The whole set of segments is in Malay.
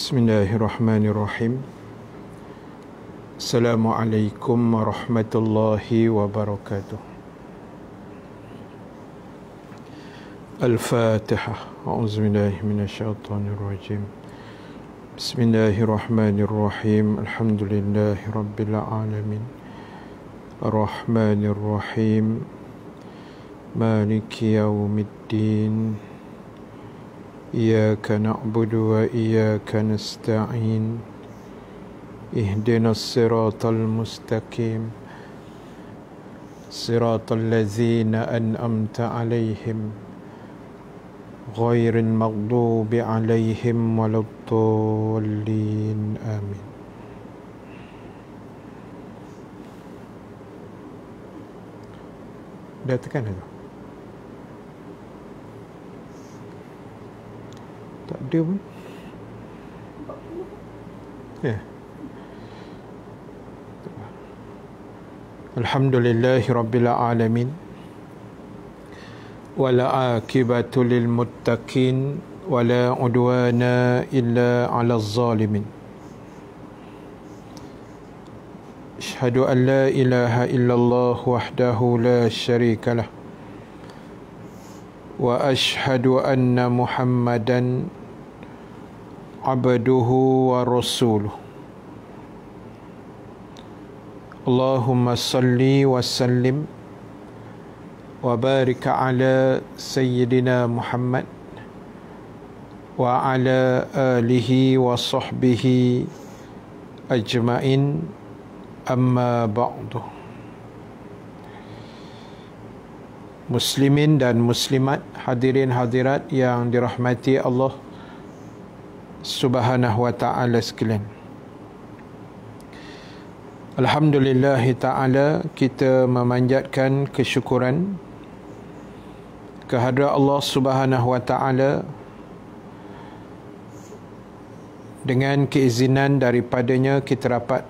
بسم الله الرحمن الرحيم السلام عليكم ورحمة الله وبركاته الفاتحة أعوذ بالله من الشيطان الرجيم بسم الله الرحمن الرحيم الحمد لله رب العالمين الرحمن الرحيم مالك يوم الدين إياك نعبد وإياك نستعين. اهدنا الصراط المستقيم. صراط الذين أنأمت عليهم غير المغضوب عليهم ولا الضالين. آمين. Dah tekan tu? dia pun. Ya. Alhamdulillah rabbil alamin. Wa akibatu lil muttaqin wa la udwana illa 'alal zalimin. أشهد أن لا إله إلا الله وحده لا شريك له وأشهد أن محمدًا abduhu wa rasuluh Allahumma salli wa sallim wa barik ala sayyidina Muhammad wa ala alihi wa sahbihi ajmain amma ba'du Muslimin dan muslimat hadirin hadirat yang dirahmati Allah. Subhanahu wa taala sekalian Alhamdulillah taala kita memanjatkan kesyukuran kehadrat Allah Subhanahu wa taala dengan keizinan daripadanya kita dapat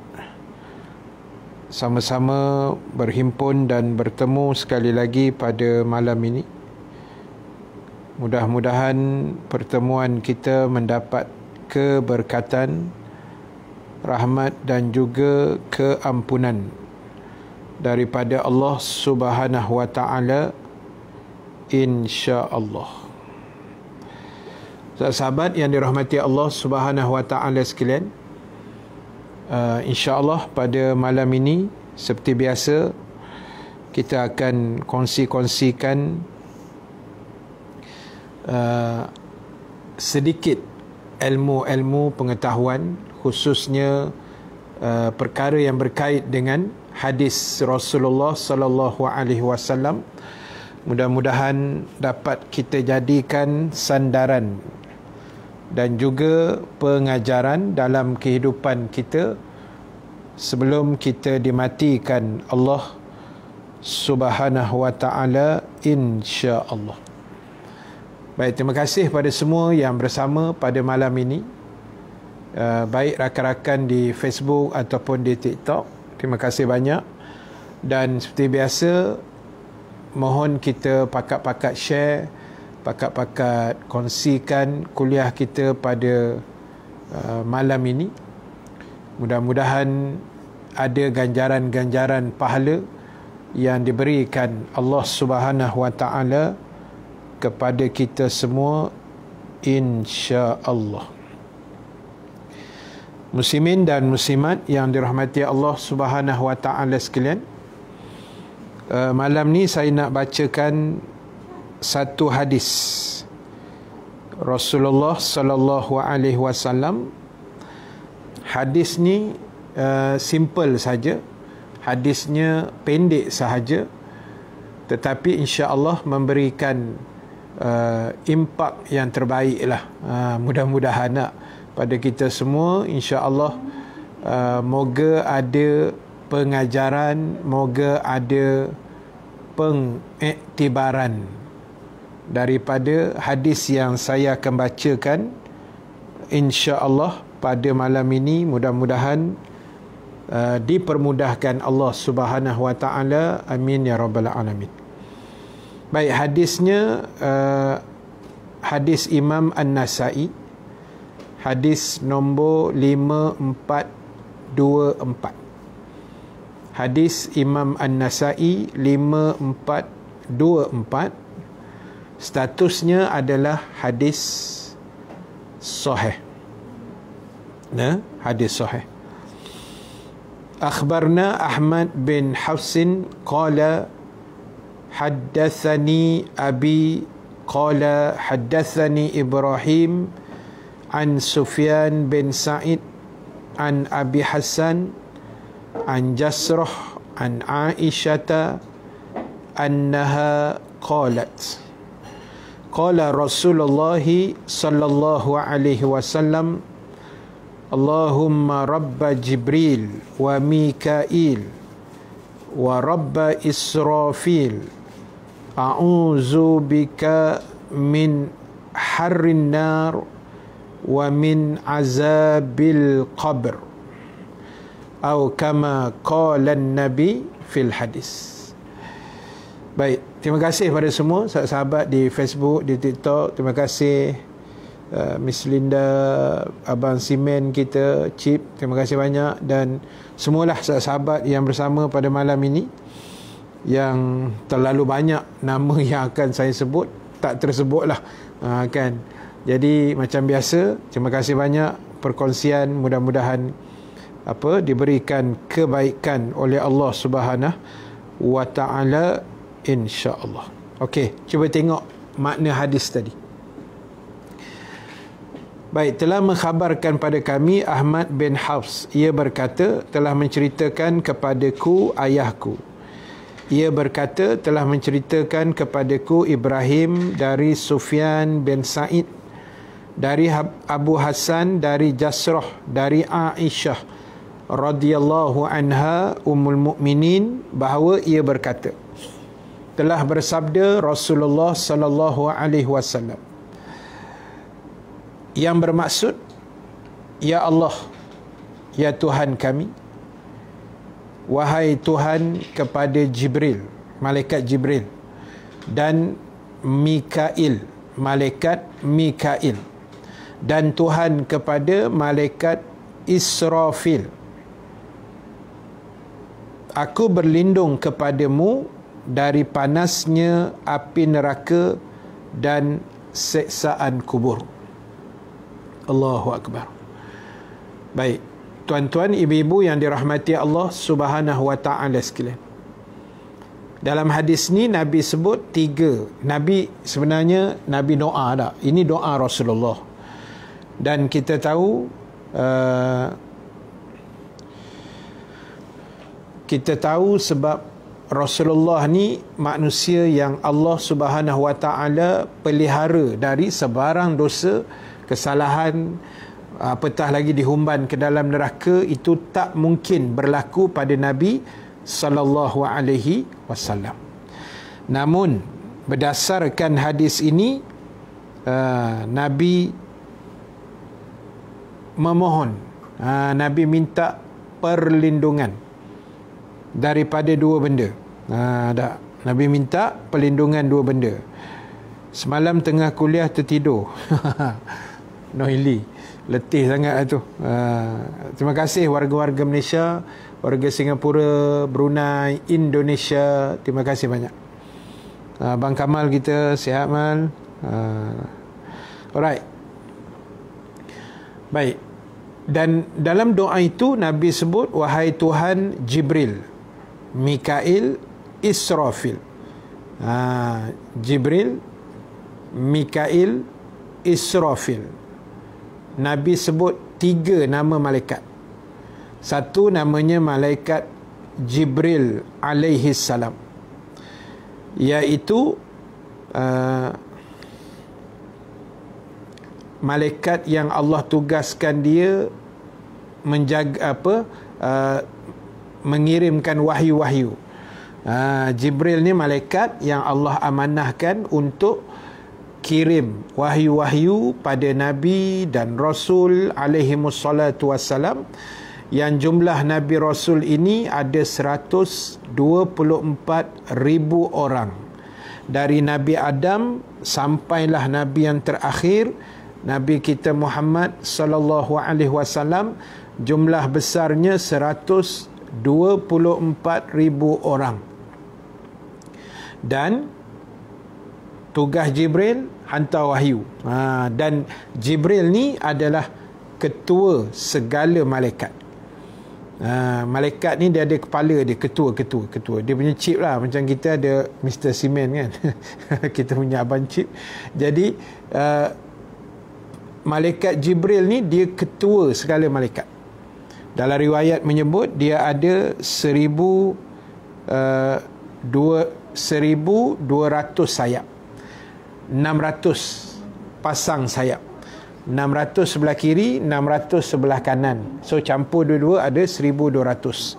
sama-sama berhimpun dan bertemu sekali lagi pada malam ini. Mudah-mudahan pertemuan kita mendapat keberkatan, rahmat dan juga keampunan daripada Allah Subhanahu wa taala insya-Allah. Sahabat yang dirahmati Allah Subhanahu wa taala sekalian, uh, insyaAllah pada malam ini seperti biasa kita akan kongsi-kongsikan uh, sedikit ilmu-ilmu pengetahuan khususnya uh, perkara yang berkait dengan hadis Rasulullah sallallahu alaihi wasallam mudah-mudahan dapat kita jadikan sandaran dan juga pengajaran dalam kehidupan kita sebelum kita dimatikan Allah Subhanahu wa taala insya-Allah. Baik, terima kasih pada semua yang bersama pada malam ini. Uh, baik rakan-rakan di Facebook ataupun di TikTok. Terima kasih banyak. Dan seperti biasa mohon kita pakat-pakat share pakat-pakat kongsikan kuliah kita pada uh, malam ini. Mudah-mudahan ada ganjaran-ganjaran pahala yang diberikan Allah Subhanahu Wa Taala kepada kita semua insya-Allah. Muslimin dan muslimat yang dirahmati Allah Subhanahu Wa Taala sekalian. Uh, malam ni saya nak bacakan satu hadis Rasulullah sallallahu alaihi wasallam hadis ni uh, simple saja hadisnya pendek sahaja tetapi insya-Allah memberikan uh, impak yang terbaik lah uh, mudah-mudahan nak pada kita semua insya-Allah uh, moga ada pengajaran moga ada pengiktibaran daripada hadis yang saya akan bacakan insya-Allah pada malam ini. Mudah-mudahan uh, dipermudahkan Allah Subhanahu wa taala. Amin ya rabbal alamin baik hadisnya uh, hadis Imam An-Nasai hadis nombor 5424 hadis Imam An-Nasai 5424 statusnya adalah hadis sahih nah hadis sahih أخبرنا أحمد بن حفص قال Haddathani Abi Qala Haddathani Ibrahim An Sufyan bin Sa'id An Abi Hassan An Jasrah An Aisyata Annaha Qalat Qala Rasulullah Sallallahu Alaihi Wasallam Allahumma Rabb Jibril Wa Mikail Wa Rabb Israfil a'uzu bika min harrin nar wa min azabil qabr. Atau kama qala nabi fil hadis. Baik terima kasih pada semua sahabat-sahabat di Facebook di TikTok. Terima kasih Uh, Miss Linda, Abang Simen kita, Chip, terima kasih banyak. Dan semualah sahabat yang bersama pada malam ini yang terlalu banyak nama yang akan saya sebut tak tersebut lah. Uh, kan? Jadi macam biasa terima kasih banyak. Perkongsian mudah-mudahan apa diberikan kebaikan oleh Allah Subhanahu wa taala insya-Allah. Okey cuba tengok makna hadis tadi. Baik, telah mengkhabarkan pada kami Ahmad bin Hafs. Ia berkata, telah menceritakan kepadaku ayahku. Ia berkata, telah menceritakan kepadaku Ibrahim dari Sufyan bin Sa'id. Dari Abu Hasan, dari Jasrah, dari Aisyah. radhiyallahu anha ummul mukminin bahawa ia berkata telah bersabda Rasulullah sallallahu alaihi wasallam yang bermaksud ya Allah ya Tuhan kami wahai Tuhan kepada Jibril malaikat Jibril dan Mikail malaikat Mikail dan Tuhan kepada malaikat Israfil. Aku berlindung kepadamu dari panasnya api neraka dan seksaan kubur. Allahu Akbar. Baik, tuan-tuan, ibu-ibu yang dirahmati Allah Subhanahu wa taala sekalian. Dalam hadis ni Nabi sebut tiga. Nabi sebenarnya Nabi doa tak? Ini doa Rasulullah. Dan kita tahu uh, kita tahu sebab Rasulullah ni manusia yang Allah Subhanahu wa taala pelihara dari sebarang dosa kesalahan apatah lagi dihumban ke dalam neraka itu tak mungkin berlaku pada Nabi sallallahu alaihi wasallam. Namun berdasarkan hadis ini uh, Nabi memohon uh, Nabi minta perlindungan daripada dua benda. Uh, ada Nabi minta perlindungan dua benda. Semalam tengah kuliah tertidur. Noili letih sangat lah tu. Uh, terima kasih warga-warga Malaysia warga Singapura Brunei Indonesia. Terima kasih banyak. Uh, Bang Kamal kita sihat mal. Uh, alright. Baik. Dan dalam doa itu Nabi sebut wahai Tuhan Jibril Mikail Israfil. Uh, Jibril Mikail Israfil Nabi sebut tiga nama malaikat. Satu namanya malaikat Jibril alaihi salam. Iaitu uh, malaikat yang Allah tugaskan dia menjaga apa uh, mengirimkan wahyu-wahyu. Uh, Jibril ni malaikat yang Allah amanahkan untuk kirim wahyu-wahyu pada nabi dan rasul alaihi wassalatu wassalam yang jumlah nabi rasul ini ada 124 ribu orang dari nabi Adam sampailah nabi yang terakhir Nabi kita Muhammad sallallahu alaihi wasallam jumlah besarnya 124 ribu orang. Dan tugas Jibril hantar wahyu. Ha, dan Jibril ni adalah ketua segala malaikat. Ha, malaikat ni dia ada kepala dia ketua ketua ketua dia punya chip lah macam kita ada Mr. Simen kan kita punya abang chip jadi uh, malaikat Jibril ni dia ketua segala malaikat dalam riwayat menyebut dia ada seribu uh, dua seribu dua ratus sayap enam ratus pasang sayap. 600 sebelah kiri 600 sebelah kanan. So campur dua-dua ada 1200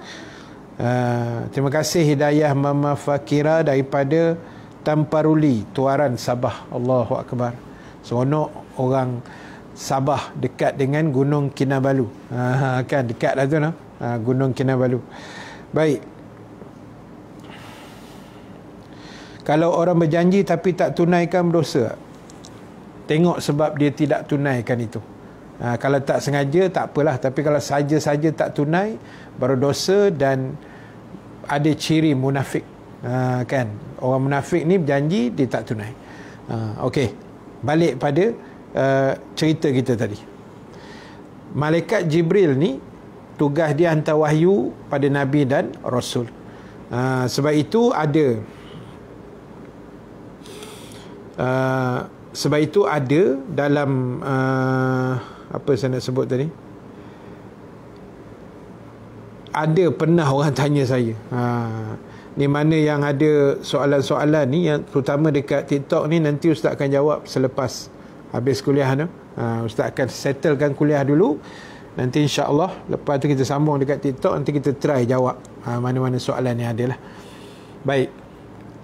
uh, terima kasih hidayah Mama Fakira daripada Tamparuli Tuaran Sabah. Allahu Akbar. Seronok orang Sabah dekat dengan Gunung Kinabalu. Uh, kan dekat lah tu no? uh, Gunung Kinabalu. Baik kalau orang berjanji tapi tak tunaikan berdosa tengok sebab dia tidak tunaikan itu. Ha, kalau tak sengaja tak apalah. Tapi kalau saja-saja tak tunai baru dosa dan ada ciri munafik. Ha, kan? Orang munafik ni berjanji dia tak tunai. Ha, Okey, balik pada uh, cerita kita tadi. Malaikat Jibril ni tugas dia hantar wahyu pada Nabi dan Rasul. Uh, sebab itu ada uh, sebab itu ada dalam uh, apa saya nak sebut tadi? Ada pernah orang tanya saya ha, ni mana yang ada soalan-soalan ni yang terutama dekat TikTok ni nanti ustaz akan jawab selepas habis kuliah tu. Ha, ustaz akan settlekan kuliah dulu. Nanti insya-Allah lepas tu kita sambung dekat TikTok nanti kita try jawab mana-mana soalan yang ada lah. Baik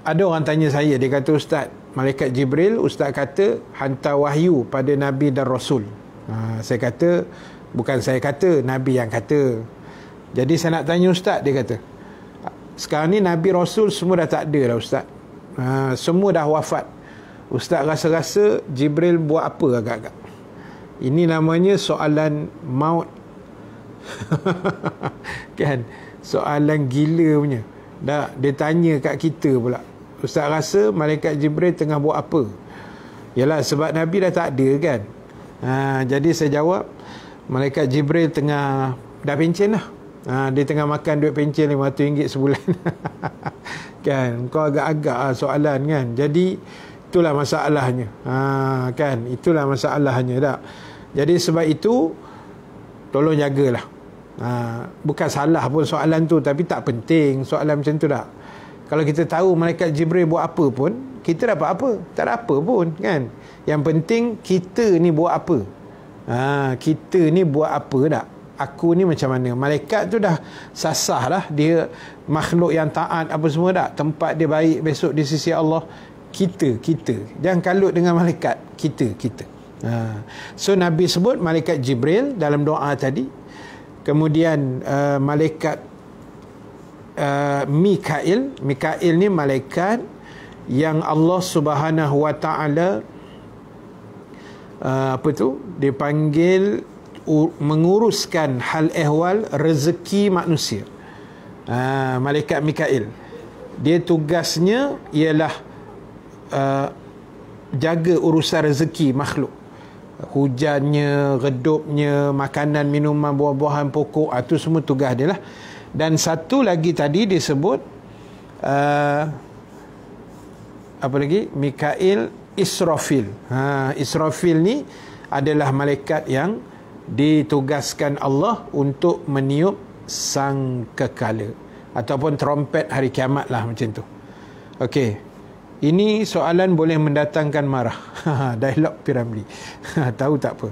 ada orang tanya saya dia kata ustaz malaikat Jibril ustaz kata hantar wahyu pada nabi dan rasul. Ha, saya kata bukan saya kata nabi yang kata. Jadi saya nak tanya ustaz dia kata. Sekarang ni nabi rasul semua dah tak ada dah ustaz. Ha, semua dah wafat. Ustaz rasa-rasa Jibril buat apa agak-agak? Ini namanya soalan maut. kan? Soalan gila punya. Dah dia tanya kat kita pula. Ustaz rasa malaikat Jibril tengah buat apa? Yalah sebab Nabi dah tak ada kan. Ha, jadi saya jawab malaikat Jibril tengah dah pencen lah. Ha, dia tengah makan duit pencen RM500 sebulan. kan kau agak-agak lah soalan kan. Jadi itulah masalahnya. Ha, kan itulah masalahnya tak. Jadi sebab itu tolong jagalah. Ha, bukan salah pun soalan tu tapi tak penting soalan macam tu tak. Kalau kita tahu malaikat Jibril buat apa pun, kita dapat apa? Tak ada apa pun, kan? Yang penting kita ni buat apa? Ha, kita ni buat apa tak? Aku ni macam mana? Malaikat tu dah sasah lah. Dia makhluk yang taat apa semua tak? Tempat dia baik besok di sisi Allah. Kita, kita. Jangan kalut dengan malaikat. Kita, kita. Ha. So Nabi sebut malaikat Jibril dalam doa tadi. Kemudian uh, malaikat uh, Mikail. Mikail ni malaikat yang Allah Subhanahu Wa Taala uh, apa tu? Dipanggil menguruskan hal ehwal rezeki manusia. Uh, malaikat Mikail. Dia tugasnya ialah jaga urusan rezeki makhluk. Hujannya, redupnya, makanan, minuman, buah-buahan, pokok, itu semua tugas dia lah dan satu lagi tadi disebut uh, apa lagi Mikail Israfil ha, Israfil ni adalah malaikat yang ditugaskan Allah untuk meniup sang kekala ataupun trompet hari kiamat lah macam tu Okey. Ini soalan boleh mendatangkan marah. Dialog piramli. Tahu tak apa.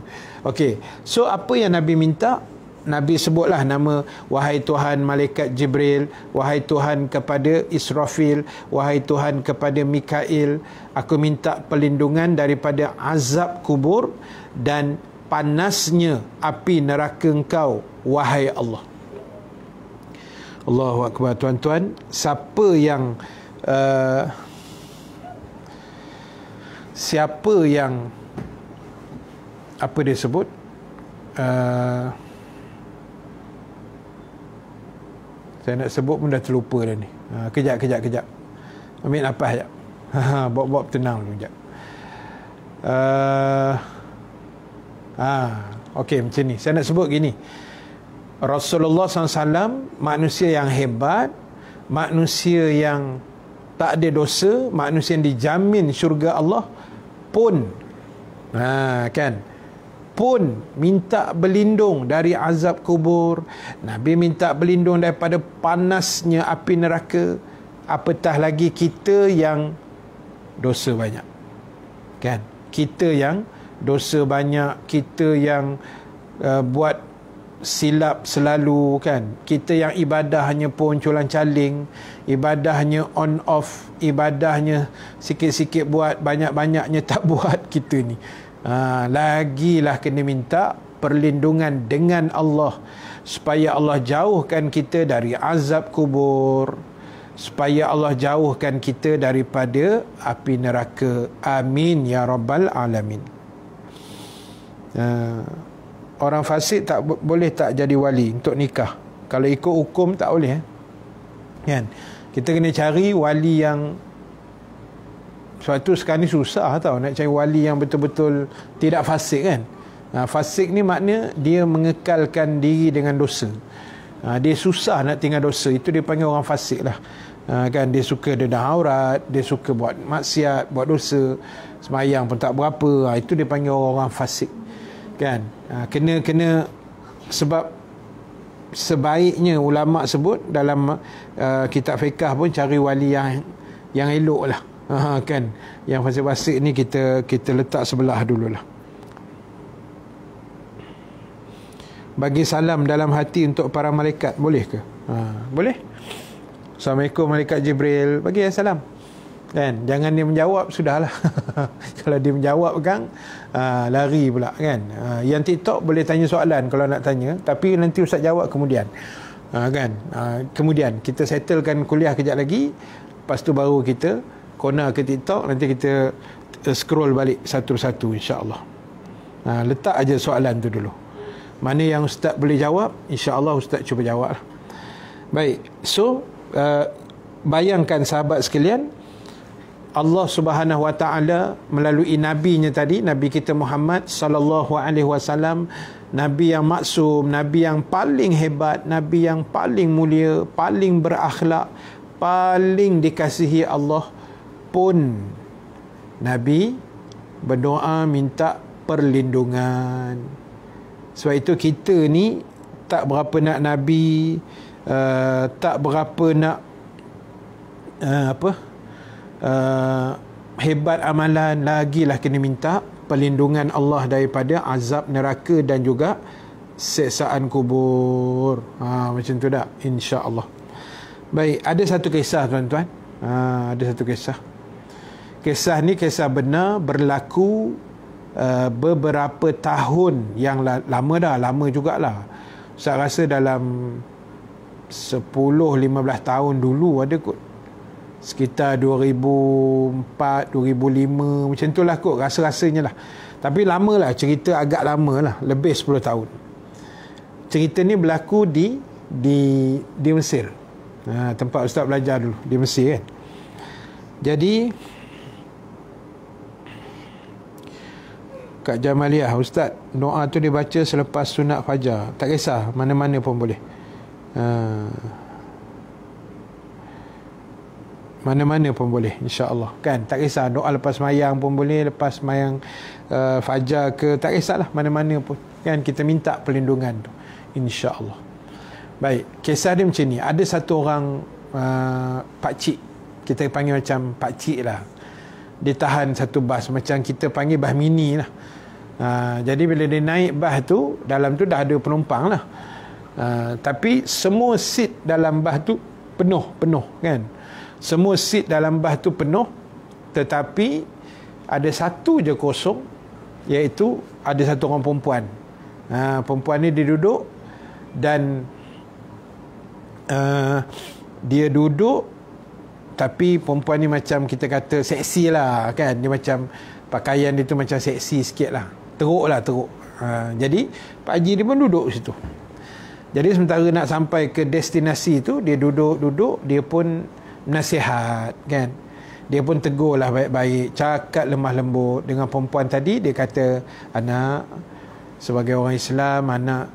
Okey. So apa yang Nabi minta? Nabi sebutlah nama wahai Tuhan malaikat Jibril, wahai Tuhan kepada Israfil, wahai Tuhan kepada Mikail, aku minta perlindungan daripada azab kubur dan panasnya api neraka engkau wahai Allah. Allahu akbar tuan-tuan, siapa yang uh, siapa yang apa dia sebut uh, saya nak sebut pun dah terlupa dah ni. Uh, kejap kejap kejap. Ambil nafas sekejap. Bawa-bawa tenang dulu sekejap. Uh, ah, Okey macam ni. Saya nak sebut gini. Rasulullah SAW manusia yang hebat manusia yang tak ada dosa manusia yang dijamin syurga Allah pun. Ha, kan pun minta berlindung dari azab kubur. Nabi minta berlindung daripada panasnya api neraka. Apatah lagi kita yang dosa banyak? Kan? Kita yang dosa banyak kita yang uh, buat silap selalu kan? Kita yang ibadahnya pun culang caling ibadahnya on off ibadahnya sikit-sikit buat banyak-banyaknya tak buat kita ni ha, lagilah kena minta perlindungan dengan Allah supaya Allah jauhkan kita dari azab kubur supaya Allah jauhkan kita daripada api neraka. Amin ya rabbal alamin. Uh, orang fasik tak boleh tak jadi wali untuk nikah? Kalau ikut hukum tak boleh eh? kan? Kita kena cari wali yang sebab tu sekarang ni susah tau nak cari wali yang betul-betul tidak fasik kan. Ha, fasik ni makna dia mengekalkan diri dengan dosa. Ha, dia susah nak tinggal dosa. Itu dia panggil orang fasik lah. Ha, kan dia suka dedah aurat dia suka buat maksiat buat dosa. Semayang pun tak berapa. Ha, itu dia panggil orang fasik. Kan? Ha, kena kena sebab sebaiknya ulama sebut dalam uh, kitab fiqh pun cari wali yang yang elok lah ha, kan? Yang fasik-fasik ni kita kita letak sebelah dululah. Bagi salam dalam hati untuk para malaikat boleh ke? Ha, boleh. Assalamualaikum malaikat Jibril. Bagi salam. Kan? Jangan dia menjawab sudahlah. Kalau dia menjawab kan uh, lari pula kan? Uh, yang TikTok boleh tanya soalan kalau nak tanya tapi nanti ustaz jawab kemudian. Uh, kan? Uh, kemudian kita settlekan kuliah kejap lagi lepas tu baru kita kona ke TikTok nanti kita uh, scroll balik satu-satu insya-Allah uh, letak aja soalan tu dulu mana yang ustaz boleh jawab insya-Allah ustaz cuba jawab lah. baik so uh, bayangkan sahabat sekalian Allah Subhanahu Wa Taala melalui nabinya tadi Nabi kita Muhammad sallallahu alaihi wasallam nabi yang maksum nabi yang paling hebat nabi yang paling mulia paling berakhlak paling dikasihi Allah pun nabi berdoa minta perlindungan sebab itu kita ni tak berapa nak nabi uh, tak berapa nak uh, apa Uh, hebat amalan lagilah kena minta perlindungan Allah daripada azab neraka dan juga seksaan kubur. Ha, macam tu tak? InsyaAllah. Baik, ada satu kisah tuan-tuan. Ha, ada satu kisah. Kisah ni kisah benar berlaku uh, beberapa tahun yang lama dah. Lama jugalah. Saya rasa dalam 10-15 tahun dulu ada kot sekitar 2004 2005 macam tu lah kot rasa-rasanya lah tapi lama lah cerita agak lama lah lebih 10 tahun cerita ni berlaku di di di Mesir ha, tempat ustaz belajar dulu di Mesir kan jadi Kak Jamaliah Ustaz doa tu dibaca selepas sunat fajar. Tak kisah mana-mana pun boleh. Ha, mana-mana pun boleh insya-Allah. Kan? Tak kisah doa lepas mayang pun boleh lepas mayang uh, fajar ke tak kisahlah mana-mana pun. Kan? Kita minta perlindungan tu insya-Allah. Baik kisah dia macam ni. Ada satu orang uh, pak cik. Kita panggil macam pak cik lah dia tahan satu bas. Macam kita panggil bas mini lah. Uh, jadi bila dia naik bas tu dalam tu dah ada penumpang lah. Uh, tapi semua seat dalam bas tu penuh penuh kan? Semua seat dalam bas tu penuh tetapi ada satu je kosong iaitu ada satu orang perempuan. Ha, perempuan ni dia duduk dan uh, dia duduk tapi perempuan ni macam kita kata seksi lah kan? Dia macam pakaian dia tu macam seksi sikit lah. Teruk lah teruk. Ha, jadi Pak Haji dia pun duduk situ. Jadi sementara nak sampai ke destinasi tu dia duduk-duduk dia pun nasihat kan? Dia pun tegur lah baik-baik. Cakap lemah lembut. Dengan perempuan tadi dia kata anak sebagai orang Islam anak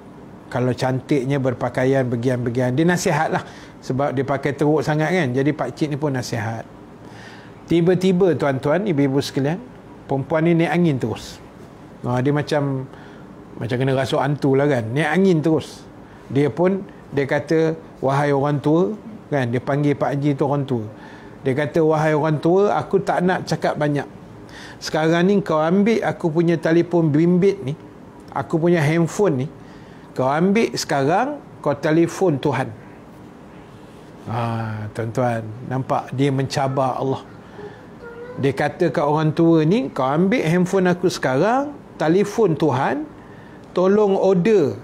kalau cantiknya berpakaian bagian-bagian dia nasihat lah sebab dia pakai teruk sangat kan? Jadi Pak Cik ni pun nasihat. Tiba-tiba tuan-tuan ibu-ibu sekalian perempuan ni naik angin terus. Ha, dia macam macam kena rasuk hantu lah kan? Naik angin terus. Dia pun dia kata wahai orang tua kan? Dia panggil Pak Haji tu orang tua. Dia kata wahai orang tua aku tak nak cakap banyak. Sekarang ni kau ambil aku punya telefon bimbit ni aku punya handphone ni kau ambil sekarang kau telefon Tuhan ha, tuan-tuan nampak dia mencabar Allah. Dia kata kat orang tua ni kau ambil handphone aku sekarang telefon Tuhan tolong order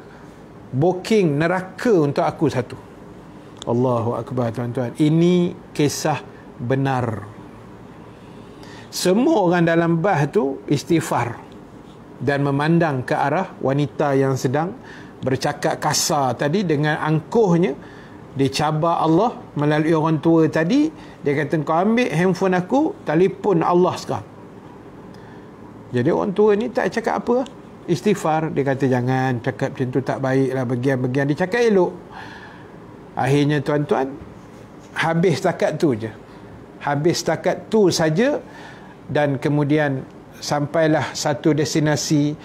booking neraka untuk aku satu. Allahu Akbar tuan-tuan. Ini kisah benar. Semua orang dalam bah tu istighfar dan memandang ke arah wanita yang sedang bercakap kasar tadi dengan angkuhnya dia cabar Allah melalui orang tua tadi. Dia kata kau ambil handphone aku telefon Allah sekarang. Jadi orang tua ni tak cakap apa. Istighfar dia kata jangan cakap macam tu tak baik lah bagian-bagian. Dia cakap elok. Akhirnya tuan-tuan habis takat tu je. Habis takat tu saja dan kemudian sampailah satu destinasi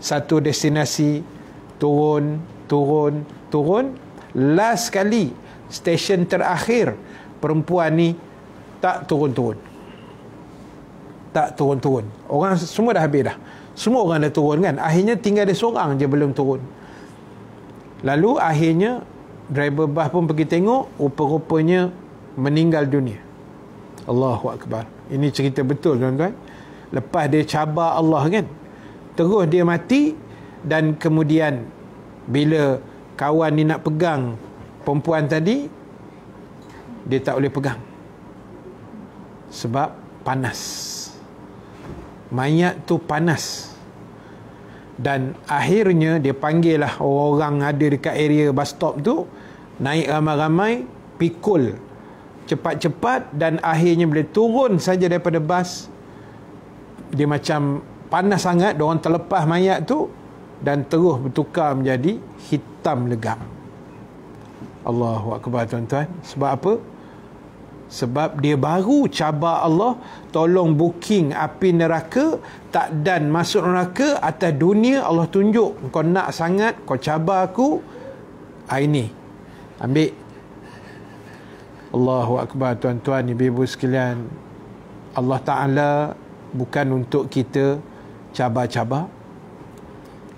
satu destinasi turun turun turun last kali stesen terakhir perempuan ni tak turun-turun. Tak turun-turun. Orang semua dah habis dah. Semua orang dah turun kan? Akhirnya tinggal dia seorang je belum turun. Lalu akhirnya driver bas pun pergi tengok rupa-rupanya meninggal dunia. Allahu Akbar. Ini cerita betul tuan-tuan. Lepas dia cabar Allah kan? Terus dia mati dan kemudian bila kawan ni nak pegang perempuan tadi dia tak boleh pegang. Sebab panas. Mayat tu panas. Dan akhirnya dia panggil lah orang-orang ada dekat area bus stop tu naik ramai-ramai pikul cepat-cepat dan akhirnya boleh turun saja daripada bas dia macam panas sangat. Orang terlepas mayat tu dan terus bertukar menjadi hitam legam. Allahu akbar tuan-tuan. Sebab apa? Sebab dia baru cabar Allah tolong booking api neraka tak dan masuk neraka atas dunia Allah tunjuk kau nak sangat kau cabar aku ha, ini ambil Allahu akbar tuan-tuan ibu-ibu sekalian Allah Taala bukan untuk kita cabar-cabar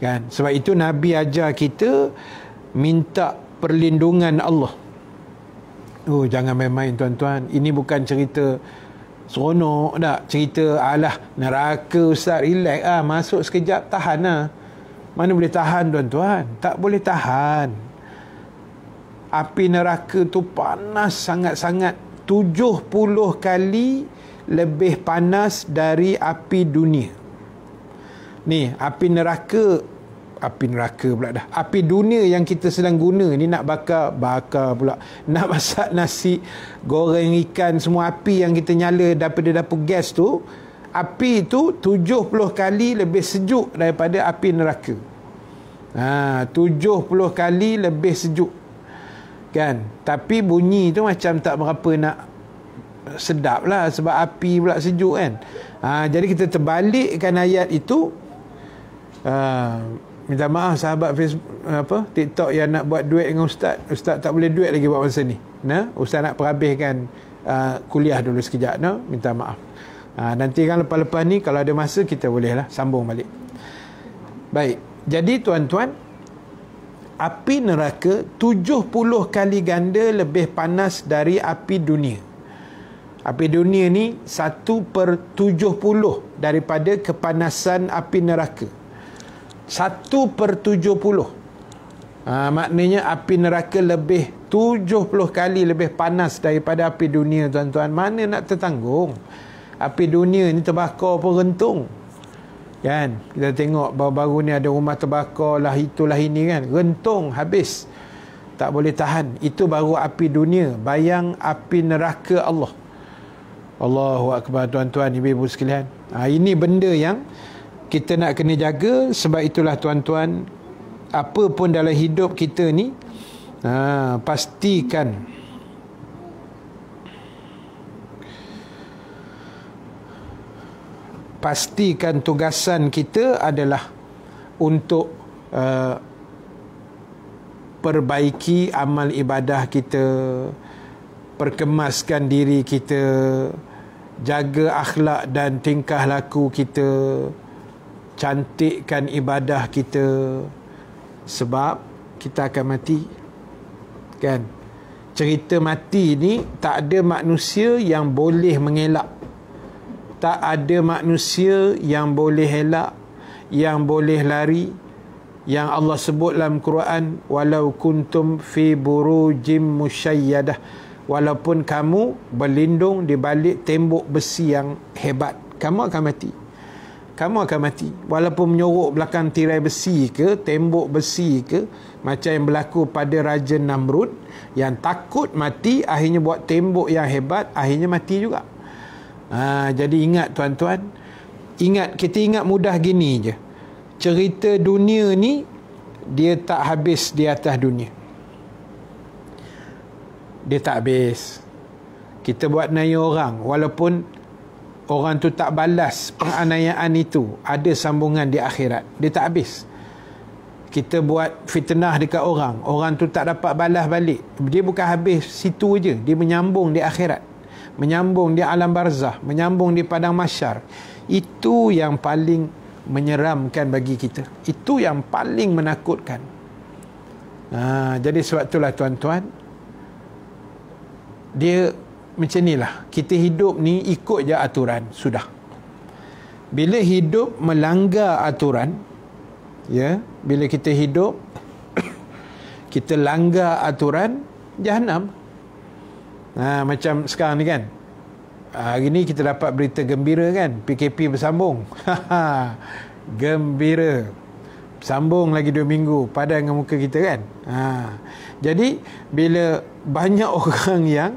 kan? Sebab itu nabi ajar kita minta perlindungan Allah. Oh jangan main-main tuan-tuan. Ini bukan cerita seronok tak? Cerita alah neraka ustaz relax. Ah masuk sekejap tahan lah mana boleh tahan tuan-tuan? Tak boleh tahan. Api neraka tu panas sangat-sangat. 70 kali lebih panas dari api dunia ni api neraka api neraka pula dah. Api dunia yang kita sedang guna ni nak bakar bakar pula. Nak masak nasi goreng ikan semua api yang kita nyala daripada dapur gas tu api tu 70 kali lebih sejuk daripada api neraka. Ha 70 kali lebih sejuk. Kan? Tapi bunyi tu macam tak berapa nak sedap lah sebab api pula sejuk kan? Ha, jadi kita terbalikkan ayat itu uh, minta maaf sahabat Facebook apa TikTok yang nak buat duit dengan ustaz. Ustaz tak boleh duit lagi buat masa ni. Nah ustaz nak perhabiskan uh, kuliah dulu sekejap. No minta maaf. Uh, nanti kan lepas-lepas ni kalau ada masa kita boleh lah sambung balik. Baik. Jadi tuan-tuan api neraka 70 kali ganda lebih panas dari api dunia. Api dunia ni 1 per 70 daripada kepanasan api neraka satu per tujuh puluh. Ha, maknanya api neraka lebih tujuh puluh kali lebih panas daripada api dunia tuan-tuan. Mana nak tertanggung? Api dunia ni terbakar pun rentung. Kan? Kita tengok baru-baru ni ada rumah terbakar lah itulah ini kan. Rentung habis. Tak boleh tahan. Itu baru api dunia. Bayang api neraka Allah. Allahu akbar tuan-tuan ibu-ibu sekalian. Ha, ini benda yang kita nak kena jaga. Sebab itulah tuan-tuan apa pun dalam hidup kita ni ha, pastikan pastikan tugasan kita adalah untuk uh, perbaiki amal ibadah kita perkemaskan diri kita jaga akhlak dan tingkah laku kita cantikkan ibadah kita sebab kita akan mati. Kan? Cerita mati ni tak ada manusia yang boleh mengelak. Tak ada manusia yang boleh elak yang boleh lari yang Allah sebut dalam Quran walau kuntum fi burujim musyayyadah walaupun kamu berlindung di balik tembok besi yang hebat kamu akan mati kamu akan mati walaupun menyorok belakang tirai besi ke tembok besi ke macam yang berlaku pada Raja Namrud yang takut mati akhirnya buat tembok yang hebat akhirnya mati juga Ha, jadi ingat tuan-tuan, ingat kita ingat mudah gini je. Cerita dunia ni dia tak habis di atas dunia. Dia tak habis. Kita buat naya orang walaupun orang tu tak balas penganiayaan itu, ada sambungan di akhirat. Dia tak habis. Kita buat fitnah dekat orang, orang tu tak dapat balas balik. Dia bukan habis situ je, dia menyambung di akhirat menyambung di alam barzah, menyambung di padang masyar. Itu yang paling menyeramkan bagi kita. Itu yang paling menakutkan. Ha, jadi sebab itulah tuan-tuan, dia macam inilah. Kita hidup ni ikut je aturan. Sudah. Bila hidup melanggar aturan, ya, bila kita hidup, kita langgar aturan, jahanam. Ha, macam sekarang ni kan. Hari ni kita dapat berita gembira kan. PKP bersambung. gembira. Sambung lagi dua minggu. Padan dengan muka kita kan. Ha. Jadi, bila banyak orang yang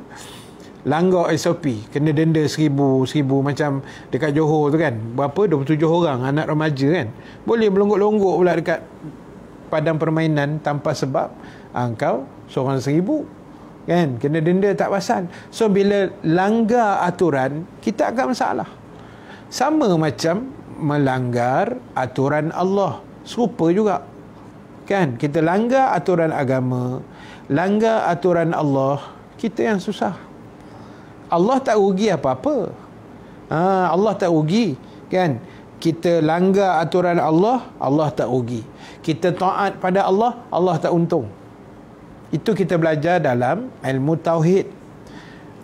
langgar SOP, kena denda seribu, seribu macam dekat Johor tu kan. Berapa? 27 orang anak remaja kan. Boleh melonggok-longgok pula dekat padang permainan tanpa sebab. Ha, kau seorang seribu kan kena denda tak pasal so bila langgar aturan kita akan masalah sama macam melanggar aturan Allah serupa juga kan kita langgar aturan agama langgar aturan Allah kita yang susah Allah tak rugi apa-apa ha, Allah tak rugi kan kita langgar aturan Allah Allah tak rugi kita taat pada Allah Allah tak untung itu kita belajar dalam ilmu tauhid.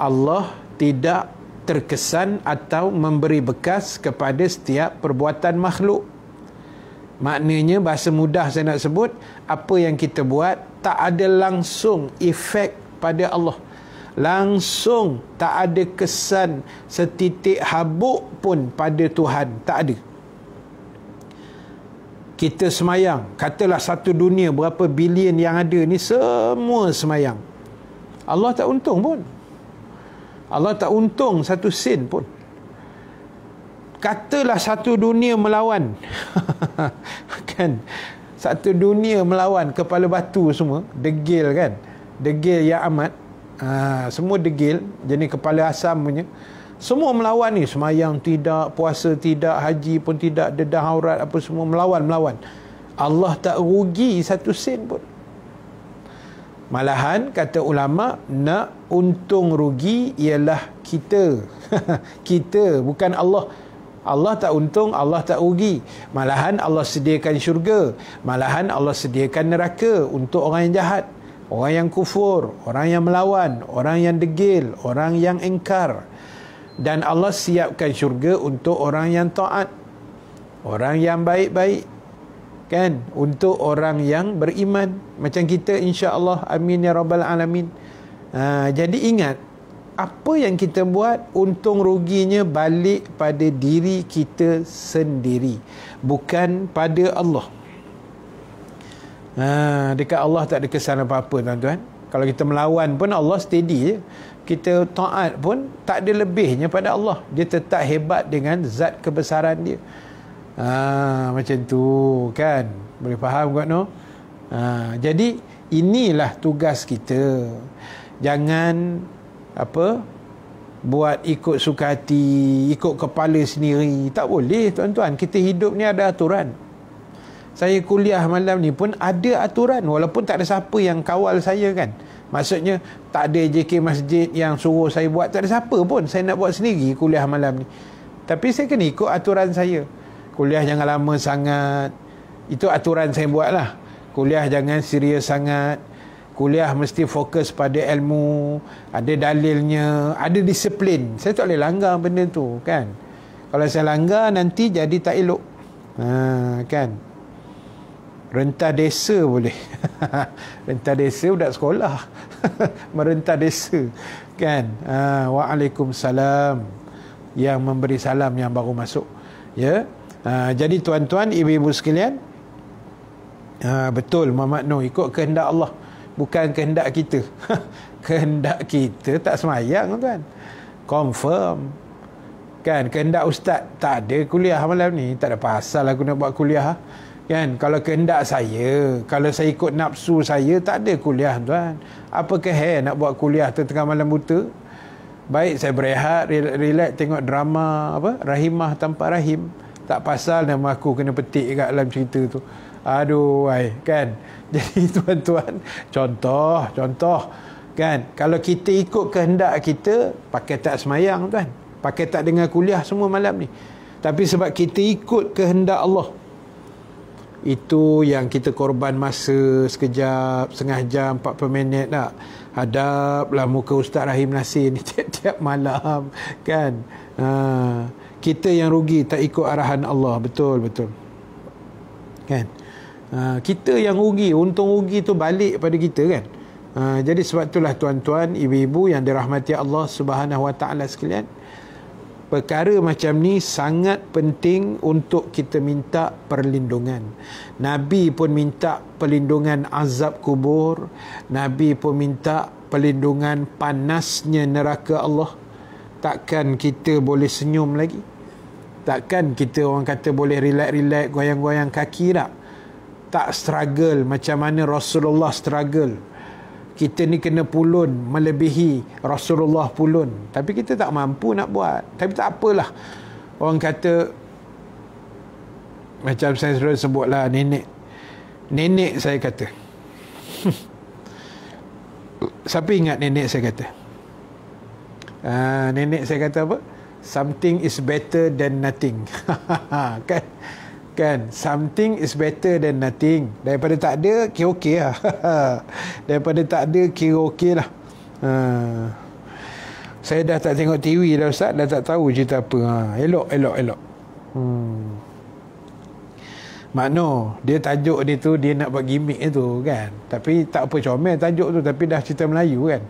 Allah tidak terkesan atau memberi bekas kepada setiap perbuatan makhluk. Maknanya bahasa mudah saya nak sebut, apa yang kita buat tak ada langsung efek pada Allah. Langsung tak ada kesan setitik habuk pun pada Tuhan. Tak ada. Kita semayang. Katalah satu dunia berapa bilion yang ada ni semua semayang. Allah tak untung pun. Allah tak untung satu sen pun. Katalah satu dunia melawan. Kan? Satu dunia melawan kepala batu semua. Degil kan? Degil yang amat ha, semua degil jenis kepala asam punya semua melawan ni semayang tidak puasa tidak haji pun tidak dedah aurat apa semua melawan melawan Allah tak rugi satu sen pun malahan kata ulama nak untung rugi ialah kita kita bukan Allah Allah tak untung, Allah tak rugi. Malahan Allah sediakan syurga. Malahan Allah sediakan neraka untuk orang yang jahat. Orang yang kufur, orang yang melawan, orang yang degil, orang yang engkar dan Allah siapkan syurga untuk orang yang taat orang yang baik-baik kan? Untuk orang yang beriman. Macam kita insya-Allah amin ya rabbal alamin. Ha, jadi ingat apa yang kita buat untung ruginya balik pada diri kita sendiri bukan pada Allah ha, dekat Allah tak ada kesan apa-apa tuan-tuan. Kalau kita melawan pun Allah steady je. Kita taat pun tak ada lebihnya pada Allah. Dia tetap hebat dengan zat kebesaran dia. Ha, macam tu kan. Boleh faham kot no? Ha, jadi inilah tugas kita. Jangan apa buat ikut suka hati ikut kepala sendiri. Tak boleh tuan-tuan. Kita hidup ni ada aturan saya kuliah malam ni pun ada aturan walaupun tak ada siapa yang kawal saya kan. Maksudnya tak ada JK masjid yang suruh saya buat tak ada siapa pun. Saya nak buat sendiri kuliah malam ni. Tapi saya kena ikut aturan saya. Kuliah jangan lama sangat. Itu aturan saya buat lah kuliah jangan serius sangat. Kuliah mesti fokus pada ilmu ada dalilnya ada disiplin. Saya tak boleh langgar benda tu kan? Kalau saya langgar nanti jadi tak elok. Ha, kan rentah desa boleh. Rentah desa budak sekolah. Merentah desa. Kan? Ha, waalaikumsalam. Yang memberi salam yang baru masuk. Ya? Ha, jadi tuan-tuan ibu-ibu sekalian ha, betul Muhammad Noh ikut kehendak Allah. Bukan kehendak kita. Kehendak kita tak semayang tuan. Confirm. Kan? Kehendak ustaz tak ada kuliah malam ni. Tak ada pasal aku nak buat kuliah kan? Kalau kehendak saya kalau saya ikut nafsu saya tak ada kuliah tuan. Apa ke nak buat kuliah tu tengah malam buta? Baik saya berehat relax tengok drama apa rahimah tanpa rahim. Tak pasal nama aku kena petik kat dalam cerita tu. Aduh ai kan? Jadi tuan-tuan contoh contoh kan? Kalau kita ikut kehendak kita pakai tak semayang tuan. Pakai tak dengar kuliah semua malam ni. Tapi sebab kita ikut kehendak Allah itu yang kita korban masa sekejap setengah jam 40 minit tak? Hadaplah muka Ustaz Rahim Nasir ni tiap-tiap malam kan? Ha, kita yang rugi tak ikut arahan Allah. Betul betul. Kan? Ha, kita yang rugi untung rugi tu balik pada kita kan? Ha, jadi sebab itulah tuan-tuan ibu-ibu yang dirahmati Allah Subhanahu Wa Taala sekalian perkara macam ni sangat penting untuk kita minta perlindungan. Nabi pun minta perlindungan azab kubur. Nabi pun minta perlindungan panasnya neraka Allah. Takkan kita boleh senyum lagi? Takkan kita orang kata boleh relax-relax goyang-goyang kaki tak? Tak struggle macam mana Rasulullah struggle kita ni kena pulun melebihi Rasulullah pulun. Tapi kita tak mampu nak buat. Tapi tak apalah. Orang kata macam saya sudah sebutlah nenek. Nenek saya kata. Siapa ingat nenek saya kata? Uh, nenek saya kata apa? Something is better than nothing. Kan kan? Something is better than nothing. Daripada tak ada kira okey lah. Daripada tak ada kira okey lah. Ha. saya dah tak tengok TV dah Ustaz. Dah tak tahu cerita apa. Ha. elok elok elok. Hmm. makno dia tajuk dia tu dia nak buat gimmick tu kan? Tapi tak apa comel tajuk tu tapi dah cerita Melayu kan?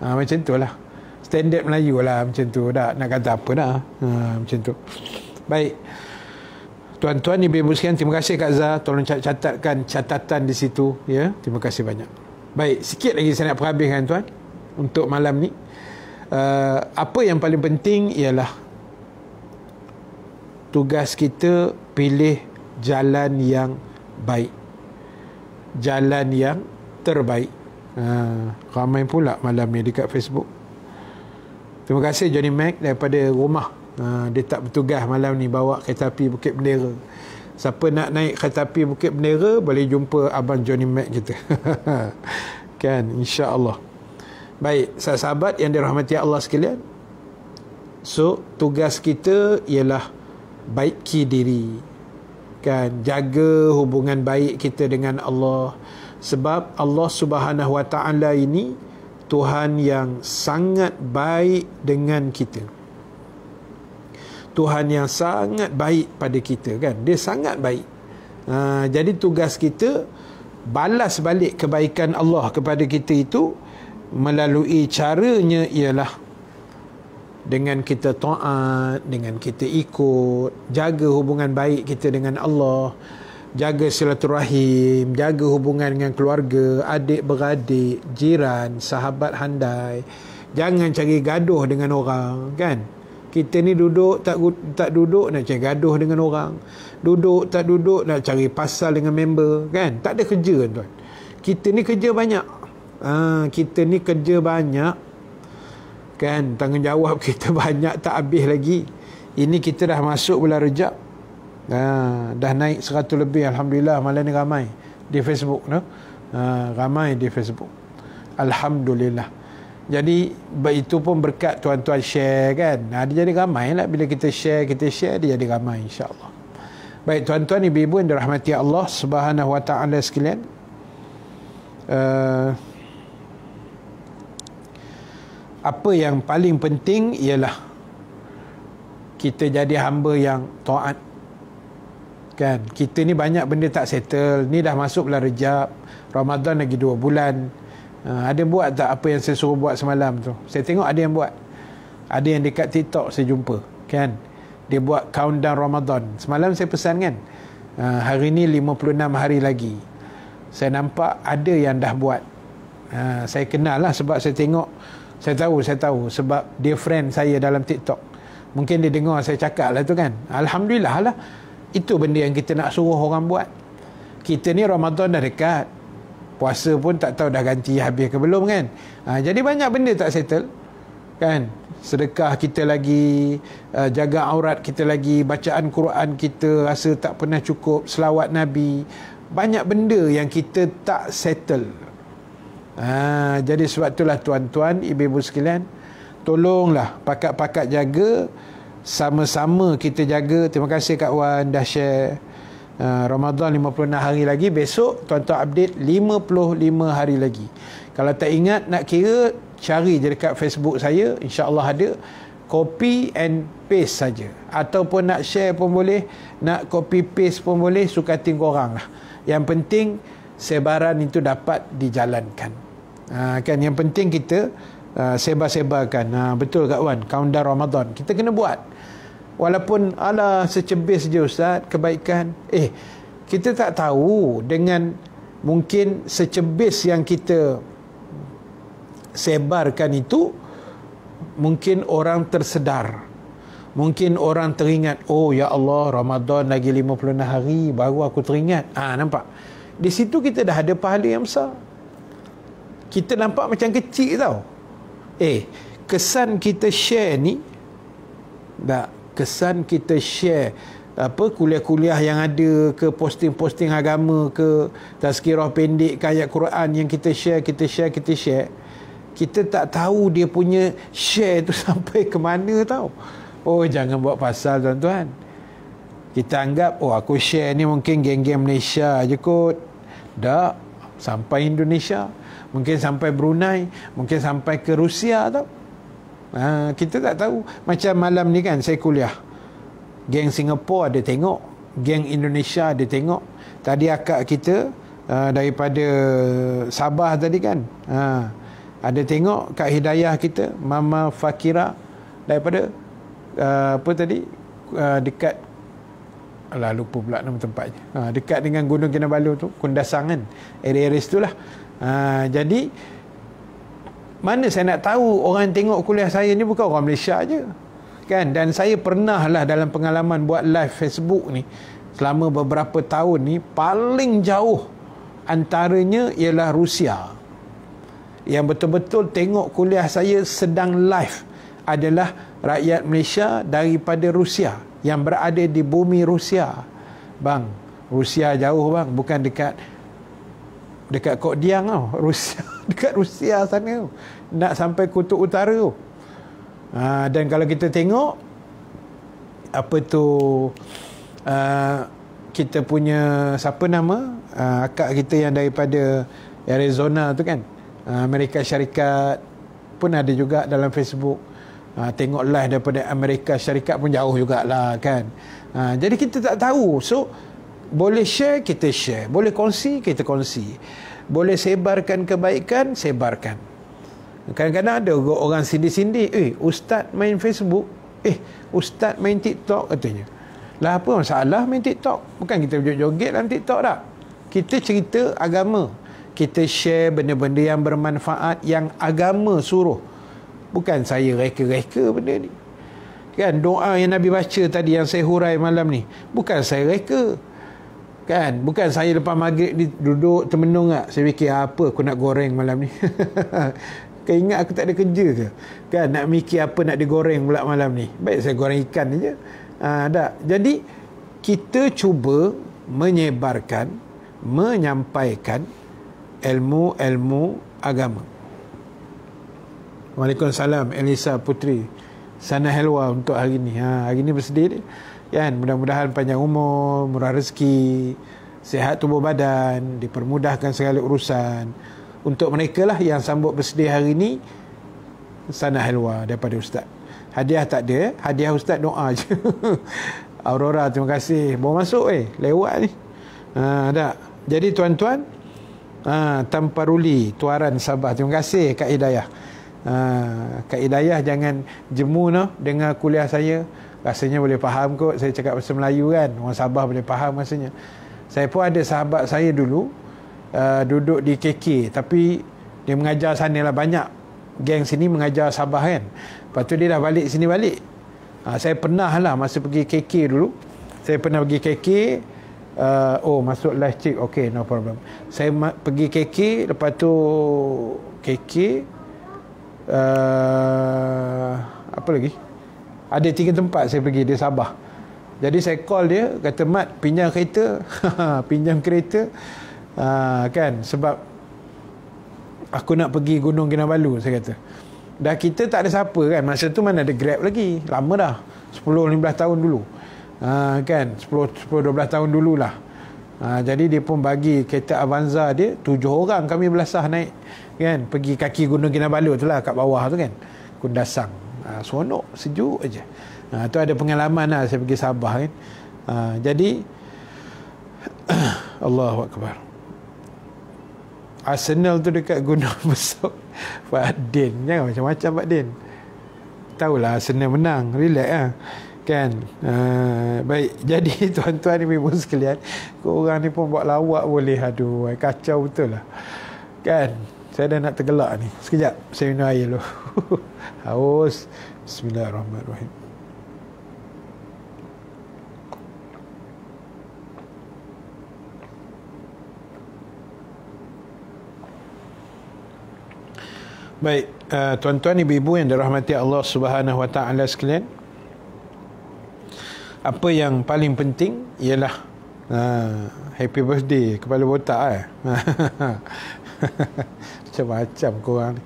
Ha, macam tu lah. Standard Melayu lah macam tu. Dah nak kata apa dah. Ha, macam tu. Baik Tuan-tuan ibu-ibu sekalian terima kasih Kak Zah tolong catatkan catatan di situ ya. Terima kasih banyak. Baik, sikit lagi saya nak perhabiskan tuan untuk malam ni. Uh, apa yang paling penting ialah tugas kita pilih jalan yang baik. Jalan yang terbaik. Uh, ramai pula malam ni dekat Facebook. Terima kasih Johnny Mac daripada rumah Ha, dia tak bertugas malam ni bawa kereta api Bukit Bendera. Siapa nak naik kereta api Bukit Bendera boleh jumpa abang Johnny Mac kita. kan insya-Allah. Baik, sahabat yang dirahmati Allah sekalian. So, tugas kita ialah baiki diri. Kan jaga hubungan baik kita dengan Allah sebab Allah Subhanahu Wa Taala ini Tuhan yang sangat baik dengan kita. Tuhan yang sangat baik pada kita kan? Dia sangat baik. Ha, jadi tugas kita balas balik kebaikan Allah kepada kita itu melalui caranya ialah dengan kita taat dengan kita ikut jaga hubungan baik kita dengan Allah jaga silaturahim jaga hubungan dengan keluarga adik beradik jiran sahabat handai. Jangan cari gaduh dengan orang kan kita ni duduk tak tak duduk nak cari gaduh dengan orang. Duduk tak duduk nak cari pasal dengan member kan? Tak ada kerja tuan. Kita ni kerja banyak. Ha, kita ni kerja banyak kan? Tanggungjawab kita banyak tak habis lagi. Ini kita dah masuk bulan rejab. Ha, dah naik 100 lebih. Alhamdulillah malam ni ramai di Facebook no? ha, ramai di Facebook. Alhamdulillah jadi itu pun berkat tuan-tuan share kan. Ha, dia jadi ramai lah bila kita share, kita share dia jadi ramai insya-Allah. Baik tuan-tuan ibu-ibu yang dirahmati Allah Subhanahu wa taala sekalian. Uh, apa yang paling penting ialah kita jadi hamba yang taat. Kan? Kita ni banyak benda tak settle. Ni dah masuk bulan Rejab. Ramadan lagi dua bulan. Ha, ada buat tak apa yang saya suruh buat semalam tu? Saya tengok ada yang buat. Ada yang dekat TikTok saya jumpa. Kan? Dia buat countdown Ramadan. Semalam saya pesan kan? Ha, hari ni 56 hari lagi. Saya nampak ada yang dah buat. Ha, saya kenal lah sebab saya tengok. Saya tahu, saya tahu. Sebab dia friend saya dalam TikTok. Mungkin dia dengar saya cakap lah tu kan. Alhamdulillah lah. Itu benda yang kita nak suruh orang buat. Kita ni Ramadan dah dekat puasa pun tak tahu dah ganti habis ke belum kan? Ha, jadi banyak benda tak settle kan? Sedekah kita lagi uh, jaga aurat kita lagi bacaan Quran kita rasa tak pernah cukup selawat Nabi. Banyak benda yang kita tak settle. Ha, jadi sebab itulah tuan-tuan ibu-ibu sekalian tolonglah pakat-pakat jaga. Sama-sama kita jaga. Terima kasih Kak Wan dah share Uh, Ramadan 56 hari lagi besok tuan-tuan update 55 hari lagi. Kalau tak ingat nak kira cari je dekat Facebook saya insyaAllah ada copy and paste saja. Ataupun nak share pun boleh nak copy paste pun boleh suka hati korang lah. Yang penting sebaran itu dapat dijalankan. Ha, kan? Yang penting kita uh, sebar-sebarkan. Ha, betul Kak Wan? Countdown Ramadan. Kita kena buat walaupun ala secebis je ustaz kebaikan. Eh kita tak tahu dengan mungkin secebis yang kita sebarkan itu mungkin orang tersedar. Mungkin orang teringat oh ya Allah Ramadan lagi 56 hari baru aku teringat. Ah ha, nampak? Di situ kita dah ada pahala yang besar. Kita nampak macam kecil tau. Eh kesan kita share ni tak kesan kita share apa kuliah-kuliah yang ada ke posting-posting agama ke tazkirah pendek ke ayat Quran yang kita share kita share kita share. Kita tak tahu dia punya share tu sampai ke mana tau. Oh jangan buat pasal tuan-tuan. Kita anggap oh aku share ni mungkin geng-geng Malaysia je kot. Tak sampai Indonesia. Mungkin sampai Brunei. Mungkin sampai ke Rusia tau Ha, kita tak tahu. Macam malam ni kan saya kuliah. Geng Singapura ada tengok. Geng Indonesia ada tengok. Tadi akak kita uh, daripada Sabah tadi kan. Ha, ada tengok Kak Hidayah kita. Mama Fakira. Daripada uh, apa tadi? Uh, dekat Alah lupa pula nama tempatnya. Ha, dekat dengan Gunung Kinabalu tu. Kundasangan. Area-area situ lah. Ha, jadi mana saya nak tahu orang yang tengok kuliah saya ni bukan orang Malaysia aje. Kan? Dan saya pernah lah dalam pengalaman buat live Facebook ni selama beberapa tahun ni paling jauh antaranya ialah Rusia. Yang betul-betul tengok kuliah saya sedang live adalah rakyat Malaysia daripada Rusia yang berada di bumi Rusia. Bang Rusia jauh bang. Bukan dekat dekat Kok Diang tau Rusia dekat Rusia sana tau nak sampai kutub utara tu. Ha, dan kalau kita tengok apa tu uh, kita punya siapa nama uh, akak kita yang daripada Arizona tu kan? Uh, Amerika Syarikat pun ada juga dalam Facebook. Uh, tengok live daripada Amerika Syarikat pun jauh jugalah kan? Uh, jadi kita tak tahu. So boleh share kita share. Boleh kongsi kita kongsi. Boleh sebarkan kebaikan sebarkan. Kadang-kadang ada orang sindi-sindi eh ustaz main Facebook. Eh ustaz main TikTok katanya. Lah apa masalah main TikTok? Bukan kita joget-joget dalam TikTok tak kita cerita agama. Kita share benda-benda yang bermanfaat yang agama suruh. Bukan saya reka-reka benda ni. Kan doa yang Nabi baca tadi yang saya hurai malam ni. Bukan saya reka kan bukan saya lepas maghrib ni duduk termenung tak? Saya fikir apa aku nak goreng malam ni? Kan ingat aku tak ada kerja ke? Kan nak mikir apa nak digoreng pula malam ni? Baik saya goreng ikan je. Ha, tak. Jadi kita cuba menyebarkan menyampaikan ilmu-ilmu agama. Waalaikumsalam Elisa Putri. Sana Helwa untuk hari ni. Ha, hari ni bersedih dia kan? Mudah-mudahan panjang umur murah rezeki sihat tubuh badan dipermudahkan segala urusan. Untuk mereka lah yang sambut bersedih hari ni sana halwa daripada ustaz. Hadiah tak ada hadiah ustaz doa je. Aurora terima kasih. Bawa masuk eh? Lewat ni. Ha, tak. Jadi tuan-tuan ha, tanpa ruli tuaran Sabah. Terima kasih Kak Hidayah. Ha, Kak Hidayah jangan jemu no, dengan kuliah saya rasanya boleh faham kot saya cakap bahasa Melayu kan. Orang Sabah boleh faham rasanya. Saya pun ada sahabat saya dulu uh, duduk di KK tapi dia mengajar sana lah banyak. Geng sini mengajar Sabah kan. Lepas tu dia dah balik sini balik. Uh, saya pernah lah masa pergi KK dulu. Saya pernah pergi KK uh, oh masuk live check. Ok no problem. Saya ma- pergi KK lepas tu KK uh, apa lagi ada tiga tempat saya pergi di Sabah. Jadi saya call dia kata mat pinjam kereta. Pinjam kereta. Uh, kan sebab aku nak pergi Gunung Kinabalu saya kata. Dah kita tak ada siapa kan. Masa tu mana ada grab lagi. Lama dah. 10-15 tahun dulu. Uh, kan 10-12 tahun dululah uh, jadi dia pun bagi kereta Avanza dia tujuh orang kami belasah naik kan. Pergi kaki Gunung Kinabalu tu lah kat bawah tu kan. Kundasang ha, seronok sejuk aja ha, tu ada pengalaman lah saya pergi Sabah kan. Ha, jadi Allahu Akbar. Arsenal tu dekat Gunung Besok. Pak Din. Jangan macam-macam Pak Din. Tahulah Arsenal menang. Relax lah. Kan? Uh, baik. Jadi tuan-tuan ibu sekalian korang ni pun buat lawak boleh. Aduh kacau betul lah. Kan saya dah nak tergelak ni sekejap saya minum air dulu haus bismillahirrahmanirrahim Baik, uh, tuan-tuan ibu-ibu yang dirahmati Allah Subhanahu Wa Taala sekalian. Apa yang paling penting ialah uh, happy birthday kepala botak eh. Macam-macam korang ni.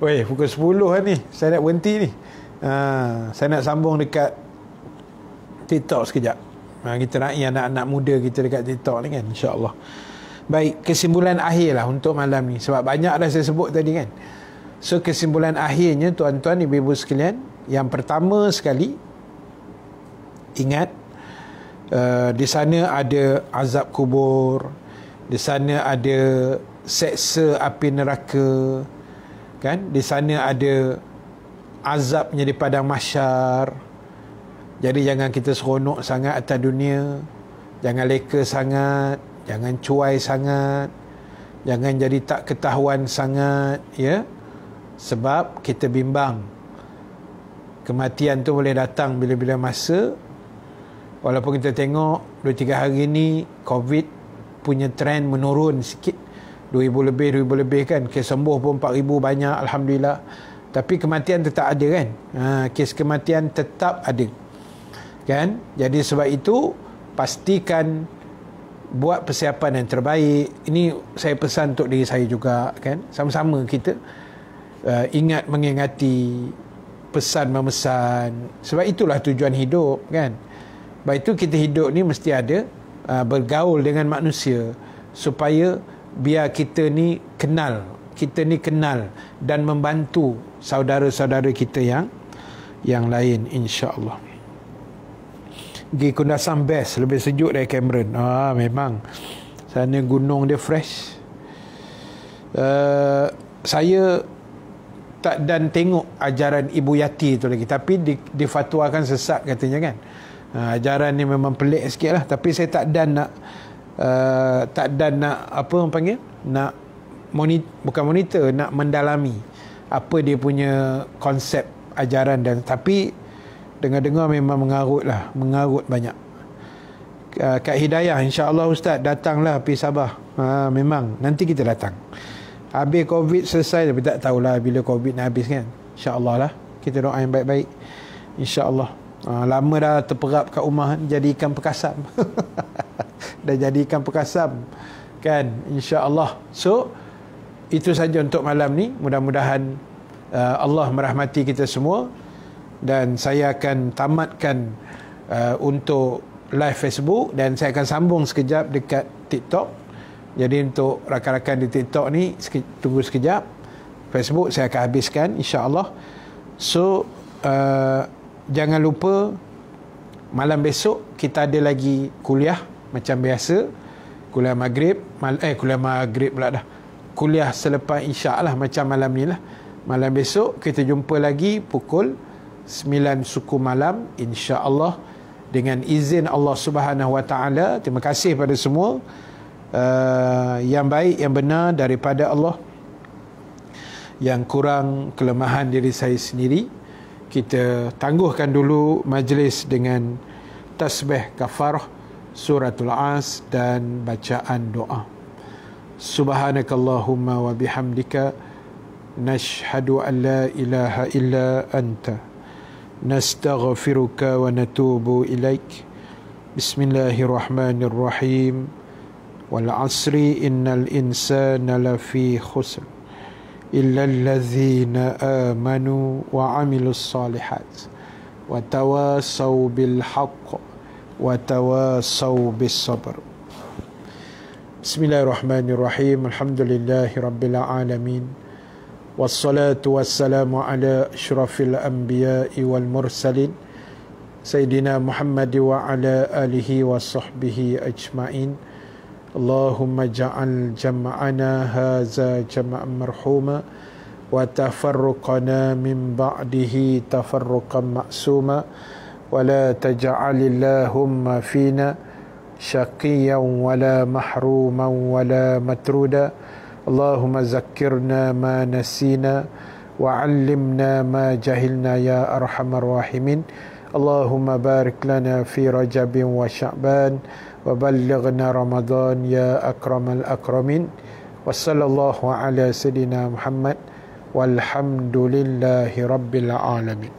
Weh, pukul 10 kan ni. Saya nak berhenti ni. Ha, saya nak sambung dekat TikTok sekejap. Ha, kita nak anak-anak muda kita dekat TikTok ni kan. InsyaAllah. Baik, kesimpulan akhir lah untuk malam ni. Sebab banyak dah saya sebut tadi kan. So, kesimpulan akhirnya tuan-tuan, ibu-ibu sekalian. Yang pertama sekali, ingat, uh, di sana ada azab kubur. Di sana ada seksa api neraka kan? Di sana ada azabnya di padang mahsyar jadi jangan kita seronok sangat atas dunia. Jangan leka sangat. Jangan cuai sangat. Jangan jadi tak ketahuan sangat ya? Sebab kita bimbang. Kematian tu boleh datang bila-bila masa. Walaupun kita tengok 2-3 hari ni covid punya trend menurun sikit 2000 lebih 2000 lebih kan. Kes sembuh pun 4000 banyak alhamdulillah. Tapi kematian tetap ada kan? Ha, kes kematian tetap ada. Kan? Jadi sebab itu pastikan buat persiapan yang terbaik. Ini saya pesan untuk diri saya juga kan? Sama-sama kita uh, ingat mengingati pesan memesan. Sebab itulah tujuan hidup kan? Sebab itu kita hidup ni mesti ada uh, bergaul dengan manusia supaya biar kita ni kenal kita ni kenal dan membantu saudara-saudara kita yang yang lain insya-Allah. Gi Kundasang best lebih sejuk dari Cameron. Ah memang sana gunung dia fresh. Uh, saya tak dan tengok ajaran ibu yati tu lagi tapi di, difatwakan sesat katanya kan uh, ajaran ni memang pelik sikit lah tapi saya tak dan nak uh, tak dan nak apa orang panggil? Nak monitor, bukan monitor nak mendalami apa dia punya konsep ajaran dan tapi dengar-dengar memang mengarut lah mengarut banyak. Uh, Kak Hidayah insyaAllah Ustaz datanglah pergi Sabah. Ha, memang nanti kita datang. Habis Covid selesai tapi tak tahulah bila Covid nak habis kan. insyaAllah lah kita doa yang baik-baik. insyaAllah. Ha, lama dah terperap kat rumah jadi ikan perkasam dah jadi ikan perkasam kan insyaAllah so itu saja untuk malam ni mudah-mudahan uh, Allah merahmati kita semua dan saya akan tamatkan uh, untuk live Facebook dan saya akan sambung sekejap dekat TikTok. Jadi untuk rakan-rakan di TikTok ni tunggu sekejap. Facebook saya akan habiskan insya-Allah. So uh, jangan lupa malam besok kita ada lagi kuliah macam biasa. Kuliah maghrib, mal- eh kuliah maghrib pula dah. Kuliah selepas isyak lah macam malam ni lah. Malam besok kita jumpa lagi pukul sembilan suku malam insya-Allah dengan izin Allah Subhanahu Wa Taala. Terima kasih pada semua uh, yang baik yang benar daripada Allah. Yang kurang kelemahan diri saya sendiri. Kita tangguhkan dulu majlis dengan tasbih kafarah suratul as dan bacaan doa. Subhanakallahumma wa bihamdika nashhadu an la ilaha illa anta nastaghfiruka wa natubu ilaik. Bismillahirrahmanirrahim. Wal asri innal insana lafi khusr إلا الذين آمنوا wa الصالحات وتواصوا bilhaqq. وتواصوا بالصبر بسم الله الرحمن الرحيم الحمد لله رب العالمين والصلاة والسلام على أشرف الأنبياء والمرسلين سيدنا محمد وعلى آله وصحبه أجمعين اللهم اجعل جمعنا هذا جمعا مرحوما وتفرقنا من بعده تفرقا معصوما ولا تجعل اللهم فينا شقيا ولا محروما ولا مترودا اللهم ذكرنا ما نسينا وعلمنا ما جهلنا يا ارحم الراحمين اللهم بارك لنا في رجب وشعبان وبلغنا رمضان يا اكرم الاكرمين وصلى الله على سيدنا محمد والحمد لله رب العالمين